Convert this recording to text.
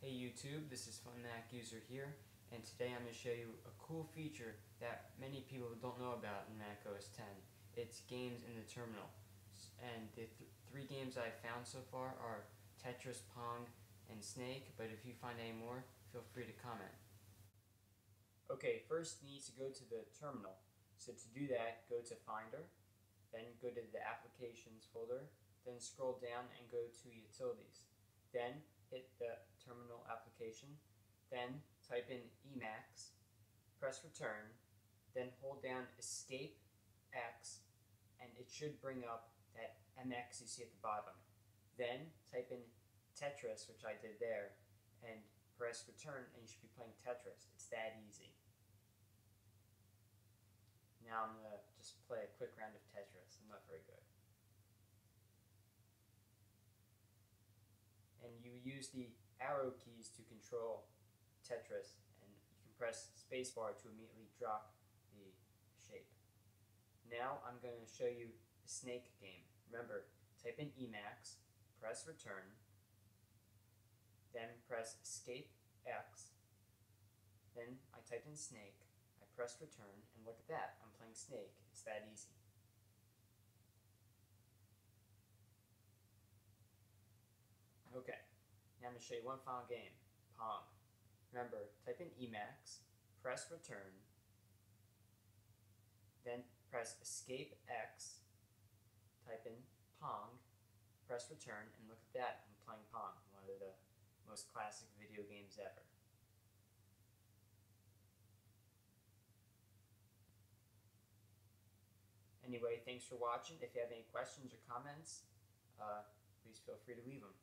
Hey YouTube, this is Fun Mac User here, and today I'm going to show you a cool feature that many people don't know about in Mac OS X. It's games in the terminal. And the th three games I've found so far are Tetris, Pong, and Snake, but if you find any more, feel free to comment. Okay, first you need to go to the terminal. So to do that, go to Finder, then go to the Applications folder, then scroll down and go to Utilities. Then hit the terminal application, then type in Emacs, press return, then hold down escape X, and it should bring up that MX you see at the bottom. Then type in Tetris, which I did there, and press return, and you should be playing Tetris. It's that easy. Now I'm going to just play a quick round of Tetris. I'm not very good. and you use the arrow keys to control Tetris and you can press spacebar to immediately drop the shape. Now I'm going to show you the snake game. Remember, type in Emacs, press return, then press escape X, then I typed in snake, I pressed return, and look at that, I'm playing snake. It's that easy. Okay, now I'm going to show you one final game, Pong. Remember, type in Emacs, press return, then press escape X, type in Pong, press return, and look at that, I'm playing Pong, one of the most classic video games ever. Anyway, thanks for watching. If you have any questions or comments, uh, please feel free to leave them.